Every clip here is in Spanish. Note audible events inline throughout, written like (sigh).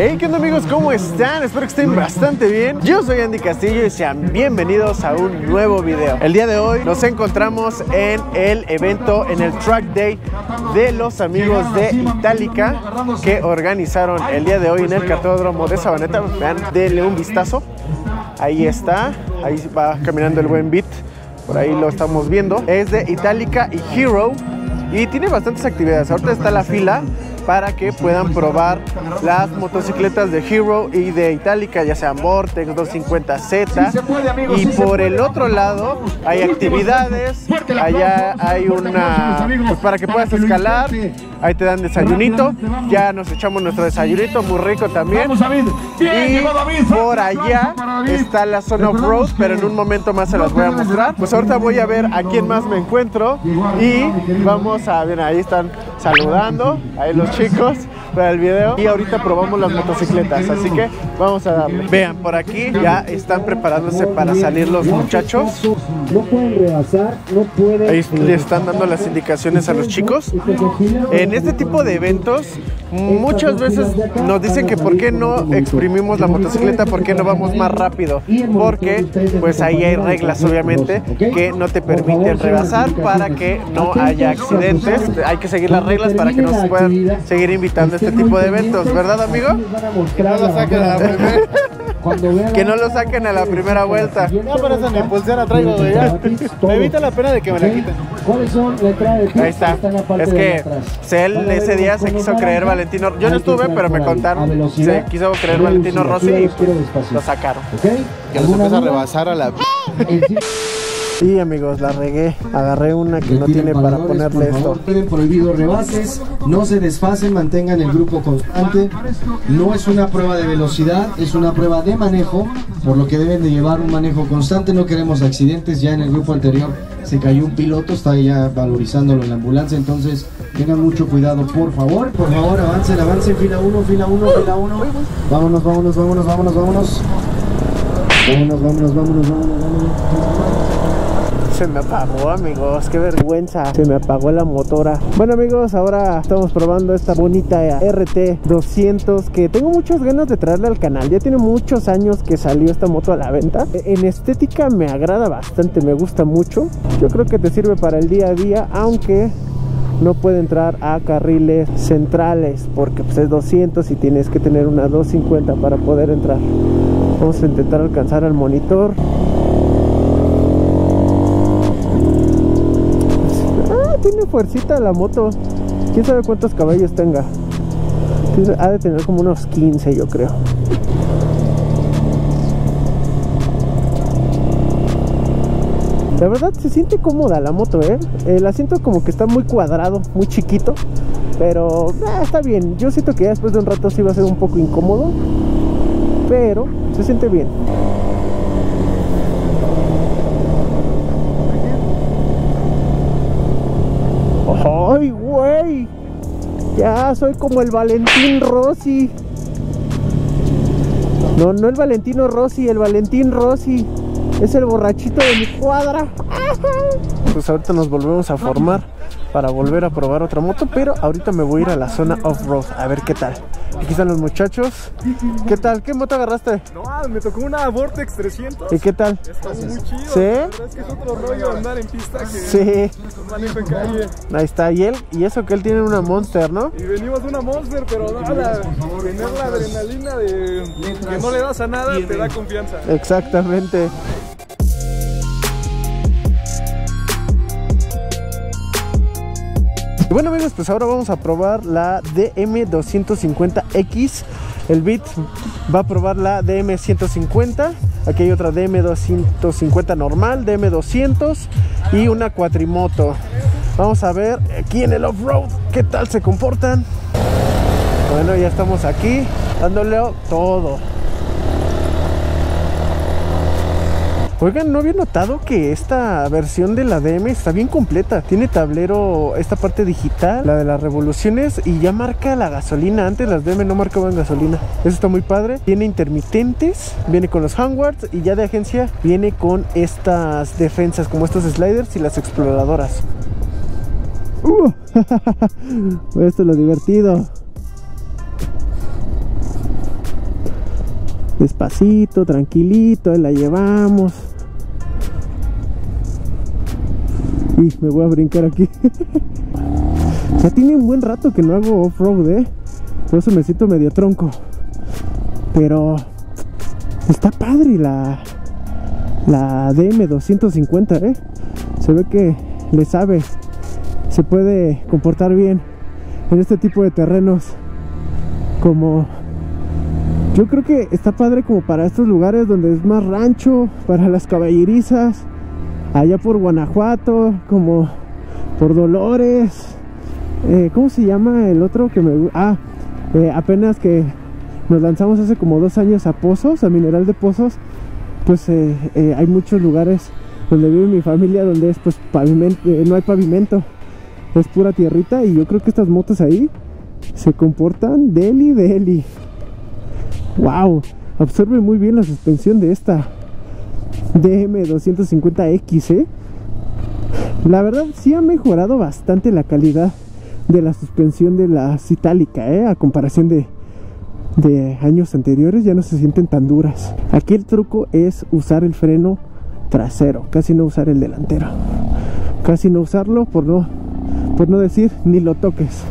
Hey, ¿qué onda amigos? ¿Cómo están? Espero que estén bastante bien. Yo soy Andy Castillo y sean bienvenidos a un nuevo video. El día de hoy nos encontramos en el evento, en el Track Day de los amigos de Itálica que organizaron el día de hoy en el cartódromo de Sabaneta. Vean, denle un vistazo. Ahí está, ahí va caminando el buen beat. Por ahí lo estamos viendo. Es de Itálica y Hero y tiene bastantes actividades. Ahorita está la fila para que puedan probar las motocicletas de Hero y de Itálica, ya sean Vortex, 250Z. Y por el otro lado hay actividades, allá hay una, pues para que puedas escalar, ahí te dan desayunito, ya nos echamos nuestro desayunito, muy rico también. Y por allá está la zona off-road, pero en un momento más se las voy a mostrar. Pues ahorita voy a ver a quién más me encuentro. Y vamos a, ver, ahí están saludando, ahí los chicos para el video. Y ahorita probamos las motocicletas así que vamos a darle. Vean por aquí ya están preparándose para salir los muchachos. No pueden rebasar no pueden ahí le están dando las indicaciones a los chicos. En este tipo de eventos muchas veces nos dicen que por qué no exprimimos la motocicleta por qué no vamos más rápido. porque pues ahí hay reglas obviamente que no te permiten rebasar para que no haya accidentes. Hay que seguir las reglas para que nos puedan seguir invitando a este tipo de eventos, ¿verdad, amigo? Que no lo saquen a la primera. (laughs) que no lo saquen a la primera vuelta. No, pero esa ni pulsera traigo, güey. Me evita la pena de que me la quiten. ¿Cuáles son la entrada de Ahí está. Es que Cel ese día se quiso creer Valentino. Yo no estuve, pero me contaron. Se quiso creer Valentino Rossi y lo sacaron. Que nos empieza a rebasar a la. Sí, amigos, la regué. Agarré una que no tiene para ponerle esto. Tienen prohibido rebases, no se desfasen, mantengan el grupo constante. No es una prueba de velocidad, es una prueba de manejo, por lo que deben de llevar un manejo constante. No queremos accidentes. Ya en el grupo anterior se cayó un piloto, está ya valorizándolo en la ambulancia, entonces tengan mucho cuidado, por favor. Por favor, avancen, avancen, fila 1, fila 1, fila 1. Vámonos, vámonos, vámonos, vámonos, vámonos. Vámonos, vámonos, vámonos, vámonos, vámonos. Se me apagó amigos, qué vergüenza Se me apagó la motora. Bueno amigos, ahora estamos probando esta bonita RT200 Que tengo muchas ganas de traerla al canal. Ya tiene muchos años que salió esta moto a la venta. En estética me agrada bastante, me gusta mucho. Yo creo que te sirve para el día a día Aunque no puede entrar a carriles centrales porque pues es 200 y tienes que tener una 250 para poder entrar. Vamos a intentar alcanzar al monitor tiene fuercita la moto. Quién sabe cuántos caballos tenga. Ha de tener como unos 15, yo creo. La verdad se siente cómoda la moto, ¿eh? El asiento como que está muy cuadrado, muy chiquito. Pero eh, está bien. Yo siento que ya después de un rato sí va a ser un poco incómodo. Pero se siente bien. ¡Ay, güey! Ya soy como el Valentín Rossi. No, no el Valentino Rossi, el Valentín Rossi. Es el borrachito de mi cuadra. Pues ahorita nos volvemos a formar para volver a probar otra moto, pero ahorita me voy a ir a la zona off-road a ver qué tal. Aquí están los muchachos. ¿Qué tal? ¿Qué moto agarraste? No, me tocó una Vortex 300. ¿Y qué tal? Está muy chido. ¿Sí? Es que es otro rollo andar en pista que sí. manejo en calle. Ahí está. Y él, y eso que él tiene una Monster, ¿no? Y venimos de una Monster, pero nada, tener la adrenalina de que no le das a nada te da confianza. Exactamente. Y bueno amigos, pues ahora vamos a probar la DM250X. El Bit va a probar la DM150. Aquí hay otra DM250 normal, DM200 y una cuatrimoto. Vamos a ver aquí en el off-road qué tal se comportan. Bueno, ya estamos aquí dándole todo. Oigan, ¿no había notado que esta versión de la DM está bien completa? Tiene tablero, esta parte digital, la de las revoluciones y ya marca la gasolina. Antes las DM no marcaban gasolina. Eso está muy padre. Tiene intermitentes, viene con los handguards y ya de agencia viene con estas defensas como estos sliders y las exploradoras. Uh, (laughs) esto es lo divertido. Despacito, tranquilito, ahí la llevamos. Y me voy a brincar aquí. (laughs) ya tiene un buen rato que no hago off-road, ¿eh? Por eso me siento medio tronco. Pero está padre la, la DM250, ¿eh? Se ve que le sabe, se puede comportar bien en este tipo de terrenos. Como yo creo que está padre como para estos lugares donde es más rancho, para las caballerizas, allá por Guanajuato, como por Dolores. Eh, ¿Cómo se llama el otro que me Ah, eh, apenas que nos lanzamos hace como dos años a Pozos, a Mineral de Pozos, pues eh, hay muchos lugares donde vive mi familia donde es pues pavimento, no hay pavimento, es pura tierrita y yo creo que estas motos ahí se comportan deli deli. Wow, observe muy bien la suspensión de esta DM250X, ¿eh? La verdad sí ha mejorado bastante la calidad de la suspensión de la Citálica, ¿eh? A comparación de, de años anteriores ya no se sienten tan duras. Aquí el truco es usar el freno trasero, casi no usar el delantero. Casi no usarlo por no, por no decir ni lo toques.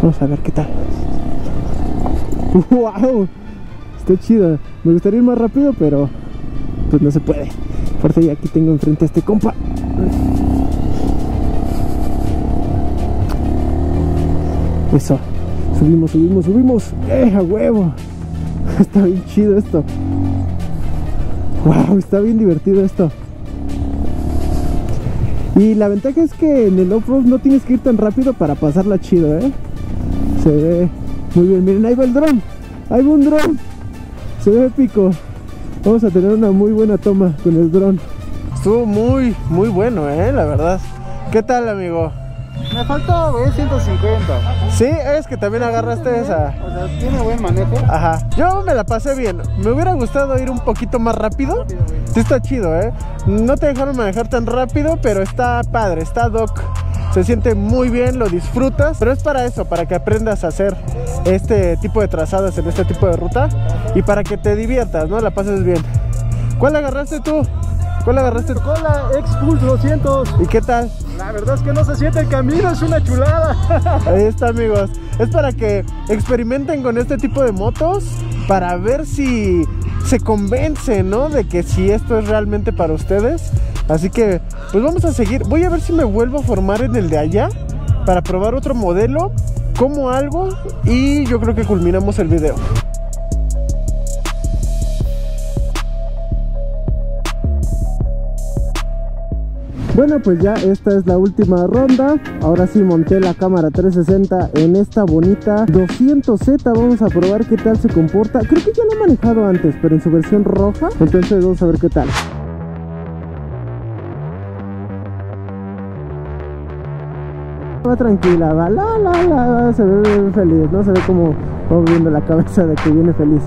Vamos a ver qué tal. (laughs) ¡Wow! Está chido. Me gustaría ir más rápido, pero pues no se puede. Aparte ya aquí tengo enfrente a este compa. Eso. Subimos, subimos, subimos. ¡Eh, a huevo! (laughs) Está bien chido esto. ¡Wow! Está bien divertido esto. Y la ventaja es que en el off-road no tienes que ir tan rápido para pasarla chido, ¿eh? Se ve muy bien. Miren, ahí va el dron. Ahí va un dron. Se ve épico. Vamos a tener una muy buena toma con el dron. Estuvo muy, muy bueno, ¿eh? La verdad. ¿Qué tal, amigo? Me faltó, güey, 150. Sí, es que también agarraste esa. O sea, tiene buen manejo. Ajá. Yo me la pasé bien. Me hubiera gustado ir un poquito más rápido. Sí está chido, ¿eh? No te dejaron manejar tan rápido, pero está padre, está doc. Se siente muy bien, lo disfrutas, pero es para eso, para que aprendas a hacer este tipo de trazados en este tipo de ruta y para que te diviertas, ¿no? La pases bien. ¿Cuál agarraste tú? ¿Cuál agarraste tú? Con la X-Pulse 200. ¿Y qué tal? La verdad es que no se siente el camino, es una chulada. (laughs) Ahí está, amigos. Es para que experimenten con este tipo de motos para ver si se convencen, ¿no? De que si esto es realmente para ustedes. Así que, pues vamos a seguir. Voy a ver si me vuelvo a formar en el de allá para probar otro modelo, como algo y yo creo que culminamos el video. Bueno, pues ya esta es la última ronda. Ahora sí monté la cámara 360 en esta bonita 200Z. Vamos a probar qué tal se comporta. Creo que ya lo he manejado antes, pero en su versión roja. Entonces vamos a ver qué tal. Tranquila, va la la la, se ve feliz, ¿no? Se ve como moviendo la cabeza de que viene feliz.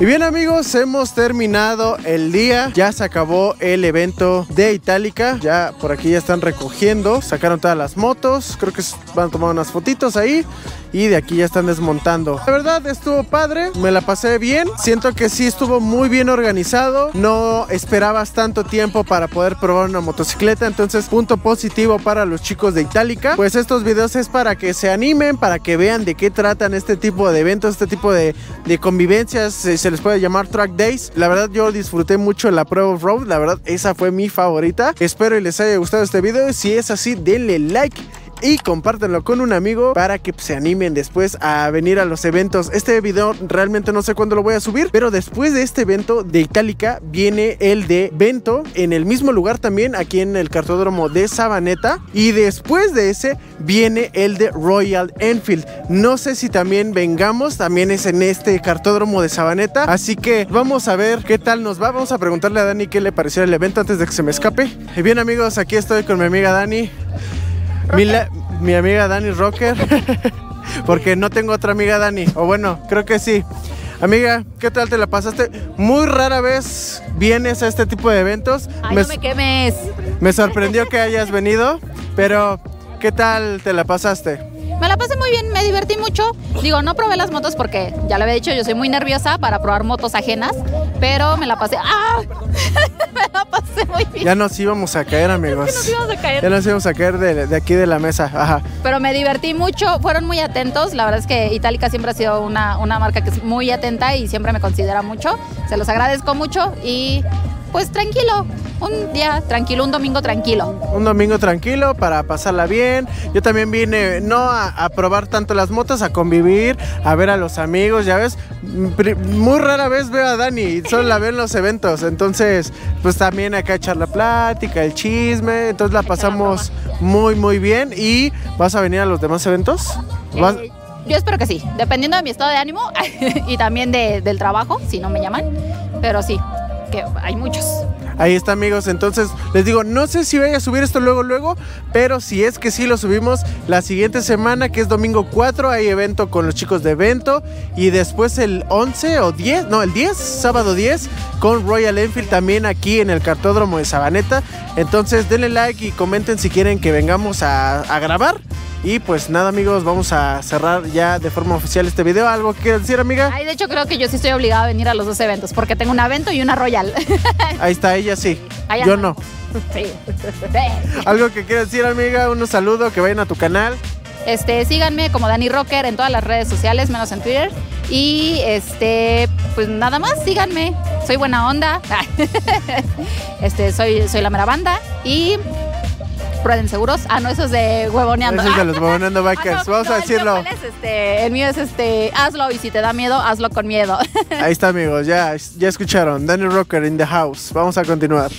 Y bien amigos, hemos terminado el día, ya se acabó el evento de Itálica, ya por aquí ya están recogiendo, sacaron todas las motos, creo que van a tomar unas fotitos ahí y de aquí ya están desmontando. La verdad estuvo padre, me la pasé bien, siento que sí estuvo muy bien organizado, no esperabas tanto tiempo para poder probar una motocicleta, entonces punto positivo para los chicos de Itálica. Pues estos videos es para que se animen, para que vean de qué tratan este tipo de eventos, este tipo de, convivencias, se, se les puede llamar track days. La verdad yo disfruté mucho la prueba off-road, la verdad esa fue mi favorita. Espero y les haya gustado este video, si es así denle like y compártanlo con un amigo para que se animen después a venir a los eventos. Este video realmente no sé cuándo lo voy a subir, pero después de este evento de Itálica viene el de Vento en el mismo lugar también, aquí en el cartódromo de Sabaneta. Y después de ese viene el de Royal Enfield. No sé si también vengamos, también es en este cartódromo de Sabaneta. Así que vamos a ver qué tal nos va. Vamos a preguntarle a Dani qué le pareció el evento antes de que se me escape. Y bien amigos, aquí estoy con mi amiga Dani. Mi, la- mi amiga Dani Rocker. (laughs) Porque no tengo otra amiga Dani. O bueno, creo que sí. Amiga, ¿qué tal te la pasaste? Muy rara vez vienes a este tipo de eventos. Ay, me, no me quemes. Me sorprendió que hayas venido, pero ¿qué tal te la pasaste? Me la pasé muy bien, me divertí mucho. Digo, no probé las motos porque ya lo había dicho, yo soy muy nerviosa para probar motos ajenas, pero me la pasé. ¡Ah! (laughs) me la pasé muy bien. Ya nos íbamos a caer, amigos. (laughs) nos íbamos a caer. Ya nos íbamos a caer de, de, aquí de la mesa. Ajá. Pero me divertí mucho, fueron muy atentos. La verdad es que Itálica siempre ha sido una, una marca que es muy atenta y siempre me considera mucho. Se los agradezco mucho y pues tranquilo, un día tranquilo, un domingo tranquilo. Un domingo tranquilo para pasarla bien. Yo también vine no a, probar tanto las motos, a convivir, a ver a los amigos, ya ves. Muy rara vez veo a Dani, solo la veo en los eventos. Entonces, pues también acá echar la plática, el chisme. Entonces la pasamos muy, muy bien. ¿Y vas a venir a los demás eventos? Eh, yo espero que sí, dependiendo de mi estado de ánimo (laughs) y también del trabajo, si no me llaman. Pero sí, que hay muchos. Ahí está amigos, entonces les digo, no sé si voy a subir esto luego, luego, pero si es que sí lo subimos la siguiente semana, que es domingo 4, hay evento con los chicos de evento y después el 11 o 10, no, el 10, sábado 10, con Royal Enfield también aquí en el cartódromo de Sabaneta. Entonces denle like y comenten si quieren que vengamos a, a grabar. Y pues nada amigos, vamos a cerrar ya de forma oficial este video. ¿Algo que quieras decir amiga? Ay, de hecho creo que yo sí estoy obligada a venir a los dos eventos porque tengo un evento y una Royal. (laughs) Ahí está, ella sí. yo no. Sí. ¿Algo que quieras decir amiga? Un saludo, que vayan a tu canal. Este, síganme como Dani Rocker en todas las redes sociales, menos en Twitter. Y este, pues nada más, síganme. Soy buena onda. (laughs) este, soy, soy la mera banda. Y prueben seguros. Ah, no, eso es de huevoneando. Eso es de los (laughs) huevoneando bikers. Ah, Vamos a decirlo. este, el mío es este, hazlo y si te da miedo, hazlo con miedo. (laughs) Ahí está, amigos. Ya, ya escucharon. Danny Rocker in the house. Vamos a continuar.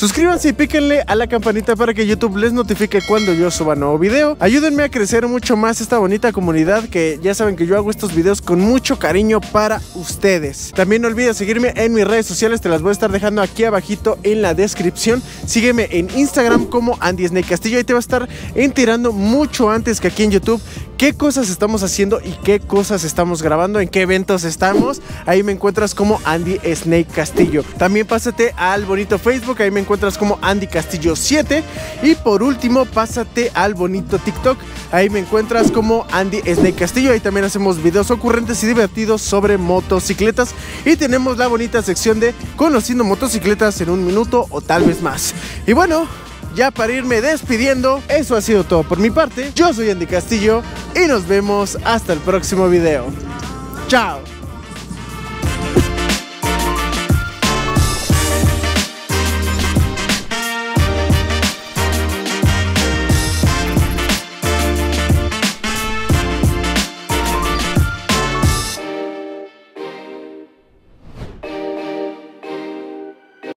Suscríbanse y píquenle a la campanita para que YouTube les notifique cuando yo suba nuevo video. Ayúdenme a crecer mucho más esta bonita comunidad que ya saben que yo hago estos videos con mucho cariño para ustedes. También no olvides seguirme en mis redes sociales, te las voy a estar dejando aquí abajito en la descripción. Sígueme en Instagram como Andy Snake Castillo, ahí te va a estar enterando mucho antes que aquí en YouTube qué cosas estamos haciendo y qué cosas estamos grabando, en qué eventos estamos. Ahí me encuentras como Andy Snake Castillo. También pásate al bonito Facebook, ahí me encuentras como Andy Castillo 7. Y por último, pásate al bonito TikTok, ahí me encuentras como Andy Snake Castillo. Ahí también hacemos videos ocurrentes y divertidos sobre motocicletas. Y tenemos la bonita sección de conociendo motocicletas en un minuto o tal vez más. Y bueno, ya para irme despidiendo, eso ha sido todo por mi parte. Yo soy Andy Castillo y nos vemos hasta el próximo video. Chao.